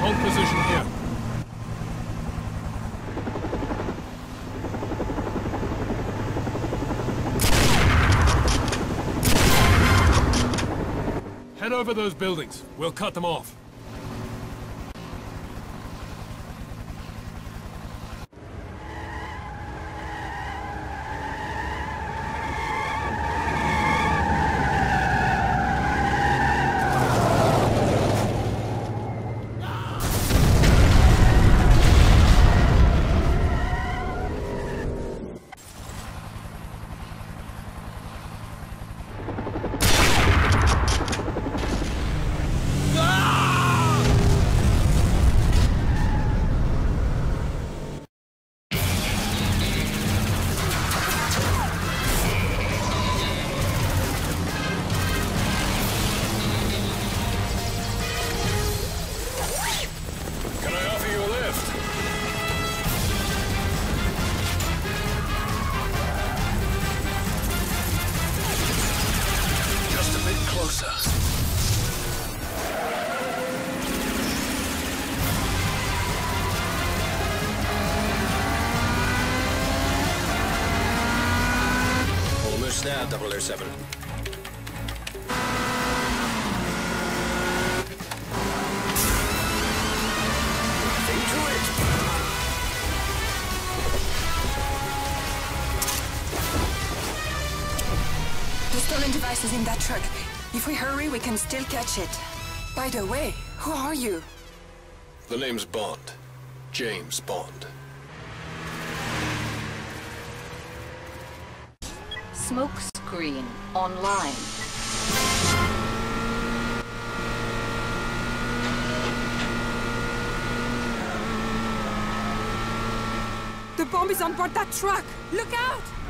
Hold position here. Head over those buildings. We'll cut them off. Closer. Almost there, 007. Into it! The stolen device is in that truck. If we hurry, we can still catch it. By the way, who are you? The name's Bond. James Bond. Smokescreen online. The bomb is on board that truck! Look out!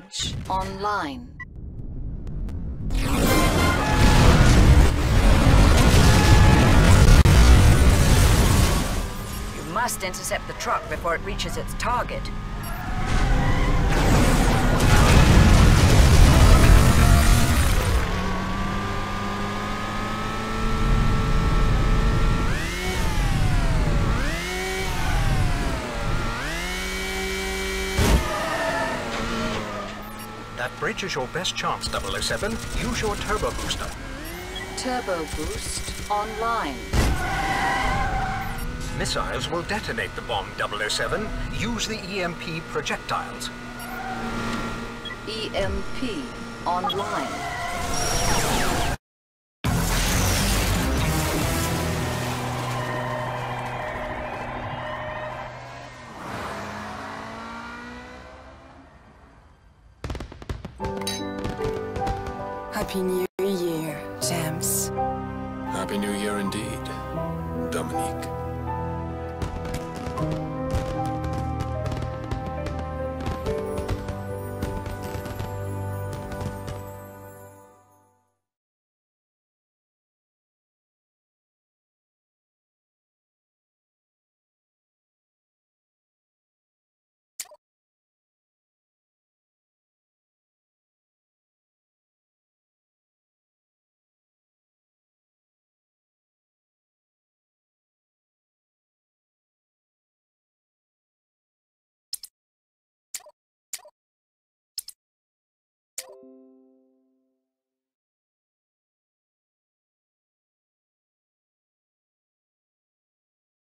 Q wedge online. You must intercept the truck before it reaches its target. That bridge is your best chance, 007. Use your turbo booster. Turbo boost online. Missiles will detonate the bomb, 007. Use the EMP projectiles. EMP online. Happy New Year, James. Happy New Year indeed, Dominique.